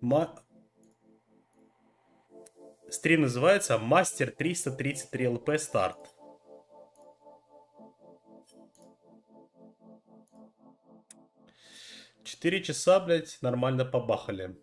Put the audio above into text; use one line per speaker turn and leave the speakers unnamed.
Ма... Стрим называется Мастер 333 ЛП Старт. Четыре часа, блядь, нормально побахали.